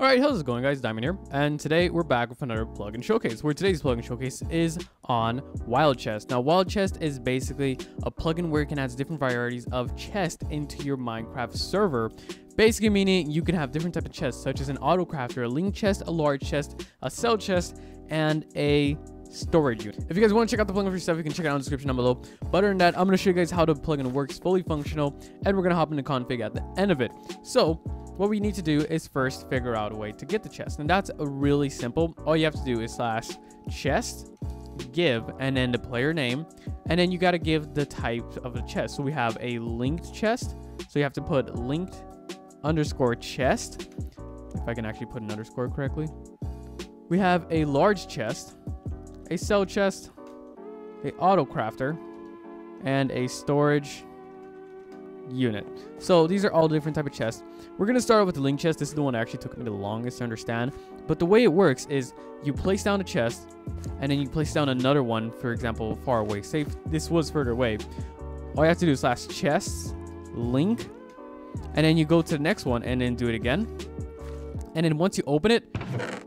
Alright, how's it going guys? Diamond here, and today we're back with another plugin showcase, where today's plugin showcase is on Wild Chest. Now, Wild Chest is basically a plugin where it can add different varieties of chest into your Minecraft server. Basically meaning you can have different type of chests, such as an auto crafter, a link chest, a large chest, a sell chest, and a storage unit. If you guys want to check out the plugin for yourself, you can check it out in the description down below. But other than that, I'm going to show you guys how the plugin works fully functional, and we're going to hop into config at the end of it. So, what we need to do is first figure out a way to get the chest. And that's a really simple. All you have to do is slash chest give and then the player name and then you got to give the type of the chest so we have a linked chest so you have to put linked underscore chest if i can actually put an underscore correctly we have a large chest a sell chest a auto crafter and a storage unit. So these are all different type of chests. We're going to start with the link chest. This is the one that actually took me the longest to understand. But the way it works is you place down a chest and then you place down another one, for example, far away. Say this was further away. All you have to do is slash chests, link, and then you go to the next one and then do it again. And then once you open it,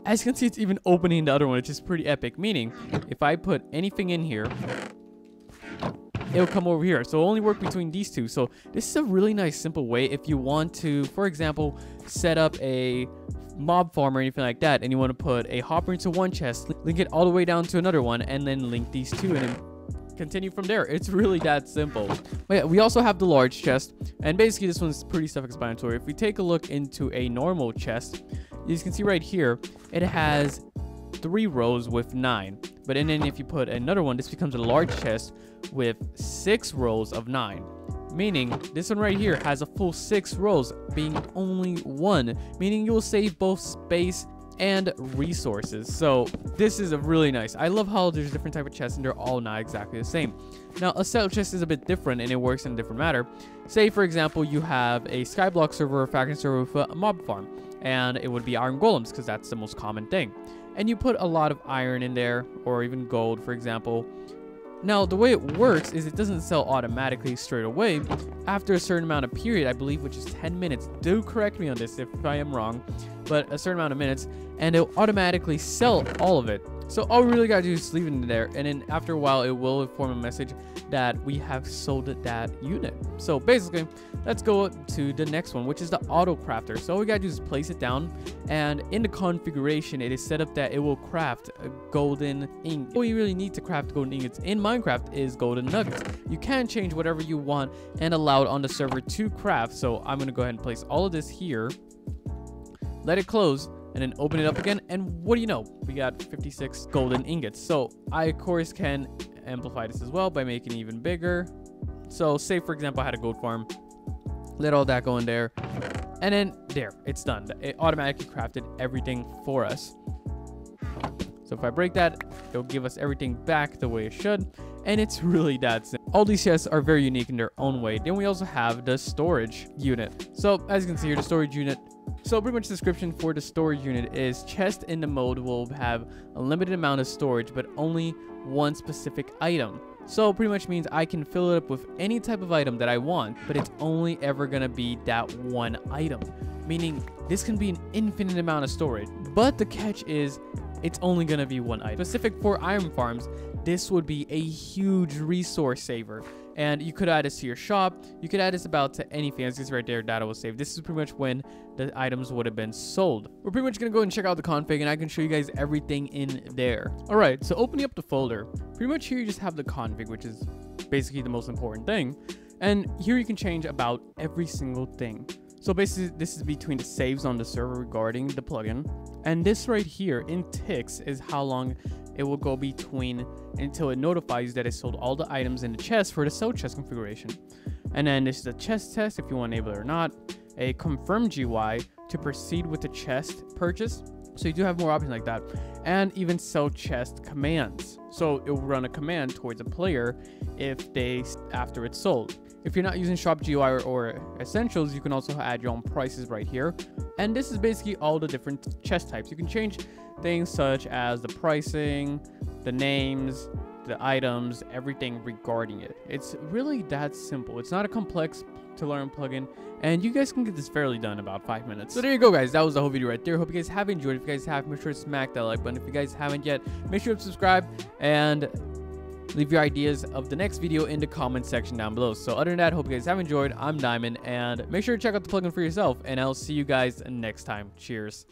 as you can see, it's even opening the other one, which is pretty epic. Meaning, if I put anything in here, it'll come over here. So only work between these two. So this is a really nice simple way if you want to, for example, set up a mob farm or anything like that and you want to put a hopper into one chest, link it all the way down to another one and then link these two and continue from there. It's really that simple. But yeah, we also have the large chest and basically this one's pretty self-explanatory. If we take a look into a normal chest, you can see right here, it has three rows with nine. But and then if you put another one, this becomes a large chest with six rows of nine. Meaning, this one right here has a full six rows, being only one. Meaning you will save both space and resources. So this is a really nice. I love how there's different type of chests and they're all not exactly the same. Now a sell chest is a bit different and it works in a different matter. Say for example you have a skyblock server or faction server with a mob farm and it would be iron golems because that's the most common thing. And you put a lot of iron in there or even gold for example now, the way it works is it doesn't sell automatically straight away. After a certain amount of period, I believe, which is 10 minutes, do correct me on this if I am wrong, but a certain amount of minutes, and it'll automatically sell all of it. So all we really gotta do is leave it in there, and then after a while, it will inform a message that we have sold that unit. So basically, let's go to the next one, which is the auto crafter. So all we gotta do is place it down, and in the configuration, it is set up that it will craft a golden ink. All you really need to craft golden ingots in Minecraft is golden nuggets. You can change whatever you want and allow it on the server to craft. So I'm gonna go ahead and place all of this here, let it close, and then open it up again. And what do you know? We got 56 golden ingots. So I, of course, can amplify this as well by making it even bigger. So say, for example, I had a gold farm. Let all that go in there. And then there, it's done. It automatically crafted everything for us. So if I break that, it'll give us everything back the way it should. And it's really that simple. All these chests are very unique in their own way. Then we also have the storage unit. So as you can see here, the storage unit so pretty much the description for the storage unit is chest in the mode will have a limited amount of storage, but only one specific item. So pretty much means I can fill it up with any type of item that I want, but it's only ever gonna be that one item. Meaning this can be an infinite amount of storage. But the catch is it's only gonna be one item. Specific for iron farms, this would be a huge resource saver. And you could add this to your shop. You could add this about to any this right there data will save. This is pretty much when the items would have been sold. We're pretty much gonna go and check out the config and i can show you guys everything in there. All right so opening up the folder. Pretty much here you just have the config which is basically the most important thing. And here you can change about every single thing so basically, this is between the saves on the server regarding the plugin. And this right here in ticks is how long it will go between until it notifies that it sold all the items in the chest for the sell chest configuration. And then this is a chest test if you want to enable it or not, a confirm GUI to proceed with the chest purchase. So you do have more options like that. And even sell chest commands. So it will run a command towards a player if they after it's sold. If you're not using Shop GUI or, Essentials, you can also add your own prices right here. And this is basically all the different chest types. You can change things such as the pricing, the names, the items, everything regarding it. It's really that simple. It's not a complex to learn plugin, and you guys can get this fairly done in about five minutes. So there you go, guys. That was the whole video right there. Hope you guys have enjoyed. If you guys have, make sure to smack that like button. If you guys haven't yet, make sure to subscribe and leave your ideas of the next video in the comment section down below. So other than that, hope you guys have enjoyed. I'm Diamond, and make sure to check out the plugin for yourself, and I'll see you guys next time. Cheers.